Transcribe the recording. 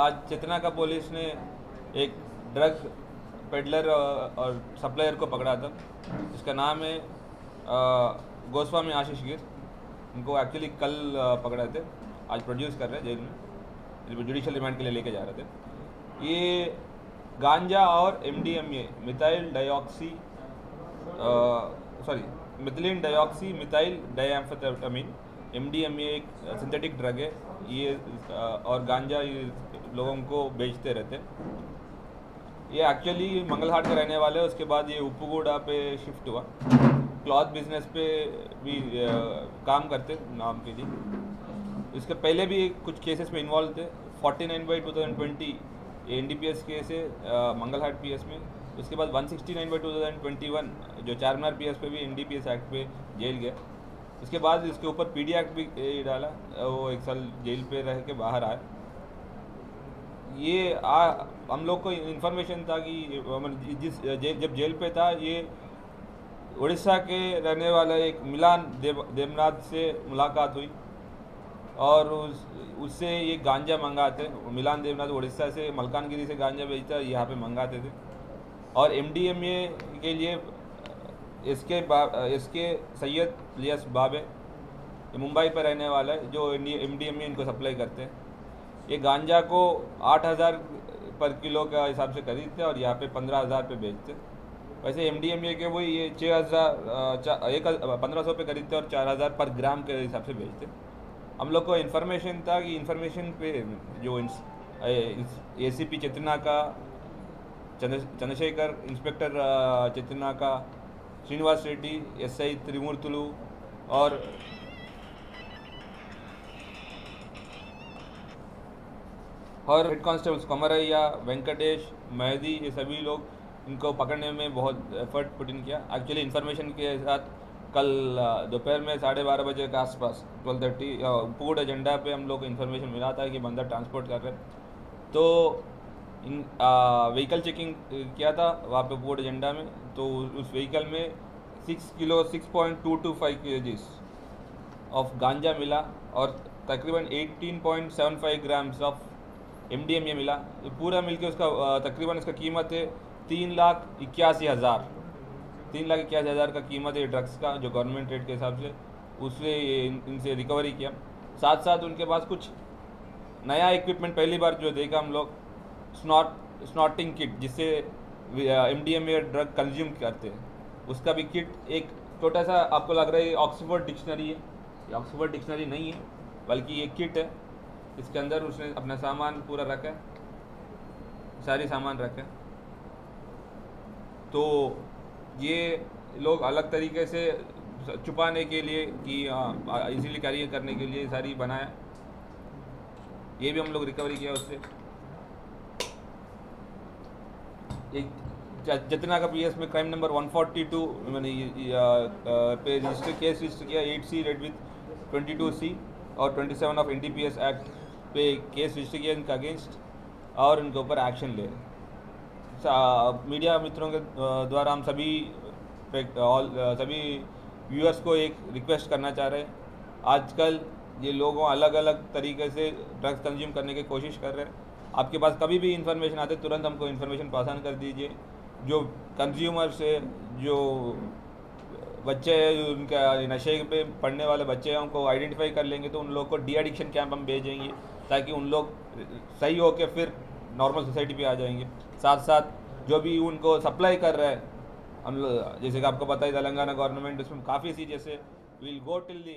आज चेतना का पुलिस ने एक ड्रग पेडलर और सप्लायर को पकड़ा था। इसका नाम है गोस्वामी आशीष गिर। इनको एक्चुअली कल पकड़े थे। आज प्रोड्यूस कर रहे हैं जेल में। जुडिशल रिमांड के लिए लेके जा रहे थे। ये गांजा और M D M A methyl dioxy sorry methylene dioxy methyl diamphetamine M D A एक सिंथेटिक ड्रग है। ये और गांजा ये लोगों को बेचते रहते ये एक्चुअली मंगलहाट के रहने वाले उसके बाद ये उपगोड़ा पे शिफ्ट हुआ। क्लॉथ बिज़नेस पे भी काम करते नाम के लिए। इसके पहले भी कुछ केसेस में इन्वॉल्व थे। 49 by 2020 N D P S case है मंगलहाट पी एस में। उसके बाद 169 बाई 2021 जो चारमीनार पी एस पे भी N D P S act पे जेल गया। उसके बाद इसके ऊपर पी एक्ट भी डाला वो एक साल जेल पे रह के बाहर आए। ये आ, हम लोग को इन्फॉर्मेशन था कि जिस जे, जब जेल पे था ये उड़ीसा के रहने वाला एक मिलान देव देवनाथ से मुलाकात हुई। और उस उससे ये गांजा मंगाते मिलान देवनाथ उड़ीसा से मलकानगिरी से गांजा बेचता यहाँ पे मंगाते थे। और एमडीएमए के लिए इसके इसके सैयद लियास बाबे मुंबई पर रहने वाला है, जो एम डी एम इनको सप्लाई करते हैं। ये गांजा को आठ हज़ार पर किलो का हिसाब से खरीदते और यहाँ पे पंद्रह हज़ार पे बेचते वैसे एम डी एम के वही ये छः हज़ार एक पंद्रह सौ पे खरीदते और चार हज़ार पर ग्राम के हिसाब से बेचते हम लोग को इन्फॉर्मेशन था कि इन्फॉर्मेशन पे जो ए सी पी चेतना का चंद्रशेखर इंस्पेक्टर चेतना का श्रीनिवास रेड्डी एस आई त्रिमूर्तुलु और और हेड कांस्टेबल्स कमरैया, वेंकटेश, मेहदी, ये सभी लोग इनको पकड़ने में बहुत एफर्ट पुट इन किया। एक्चुअली इन्फॉर्मेशन के साथ कल दोपहर में साढ़े बारह बजे के आसपास ट्वेल्व थर्टी पूड एजेंडा पे हम लोग को इन्फॉर्मेशन मिला था कि बंदा ट्रांसपोर्ट कर रहे तो इन व्हीकल चेकिंग किया था, वहाँ पे पूड एजेंडा में तो उस व्हीकल में six kilo six point two two five K of ganja मिला और तकरीबन eighteen point seven five grams of M D M A मिला। पूरा मिलके उसका तकरीबन इसका कीमत है तीन लाख इक्यासी हज़ार। तीन लाख इक्यासी हज़ार का कीमत है ड्रग्स का, जो गवर्नमेंट रेट के हिसाब से। उससे इनसे रिकवरी किया। साथ साथ उनके पास कुछ नया इक्विपमेंट पहली बार जो देखा हम लोग स्नॉट, स्नॉटिंग किट जिससे M D M A drug consume करते हैं। उसका भी किट एक छोटा सा आपको लग रहा है ऑक्सफोर्ड डिक्शनरी है। ऑक्सफोर्ड डिक्शनरी नहीं है, बल्कि ये किट है। इसके अंदर उसने अपना सामान पूरा रखा है। सारी सामान रखा है। तो ये लोग अलग तरीके से छुपाने के लिए कि इजीली कैरी करने के लिए सारी बनाया। ये भी हम लोग रिकवरी किया उससे। एक जितना का पीएस में क्राइम नंबर 142 मैंने पे रजिस्टर केस रजिस्टर किया eight C read with 22 C और 27 ऑफ़ एनडीपीएस एक्ट पे केस रजिस्टर किया इनका अगेंस्ट और इनके ऊपर एक्शन ले मीडिया मित्रों के द्वारा हम सभी ऑल सभी व्यूअर्स को एक रिक्वेस्ट करना चाह रहे हैं। आजकल ये लोगों अलग अलग तरीके से ड्रग्स कंज्यूम करने की कोशिश कर रहे हैं। आपके पास कभी भी इन्फॉर्मेशन आते, तुरंत हमको इन्फॉर्मेशन पास ऑन कर दीजिए। जो कंज्यूमर से, जो बच्चे उनका नशे पे पढ़ने वाले बच्चे हैं, उनको आइडेंटिफाई कर लेंगे तो उन लोग को डी एडिक्शन कैंप हम भेजेंगे, ताकि उन लोग सही हो के फिर नॉर्मल सोसाइटी पे आ जाएँगे। साथ साथ जो भी उनको सप्लाई कर रहा है, हम जैसे कि आपको पता है, तेलंगाना गवर्नमेंट उसमें काफ़ी सी जैसे विल गो टिल दी